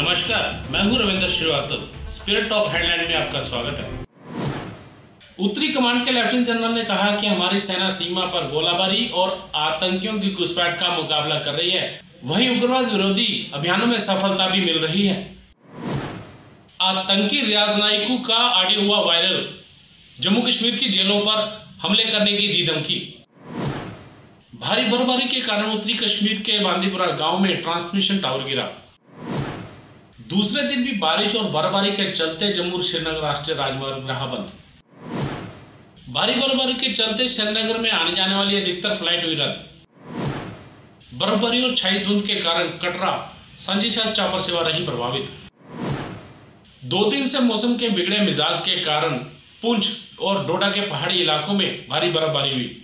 नमस्कार, मैं हूँ Ravindra Shrivastava. Spirit of Headland में आपका स्वागत है। उत्तरी कमांड के लेफ्टिनेंट जनरल ने कहा कि हमारी सेना सीमा पर गोलाबारी और आतंकियों की घुसपैठ का मुकाबला कर रही है। वहीं उग्रवाद विरोधी अभियानों में सफलता भी मिल रही है। आतंकी रियाज नाइकू का ऑडियो हुआ वायरल, जम्मू कश्मीर की जेलों पर हमले करने की दी धमकी भारी बर्फबारी के कारण उत्तरी कश्मीर के बांदीपुरा गाँव में ट्रांसमिशन टावर गिरा। दूसरे दिन भी बारिश और बर्फबारी के चलते जम्मू श्रीनगर राष्ट्रीय राजमार्ग रहा बंद। भारी बर्फबारी के चलते श्रीनगर में आने जाने वाली अधिकतर फ़्लाइट हुई रद्द। बर्फबारी और छाई धुंध के कारण कटरा संजीशाह चापर सेवा रही प्रभावित। दो दिन से मौसम के बिगड़े मिजाज के कारण पुंछ और डोडा के पहाड़ी इलाकों में भारी बर्फबारी हुई।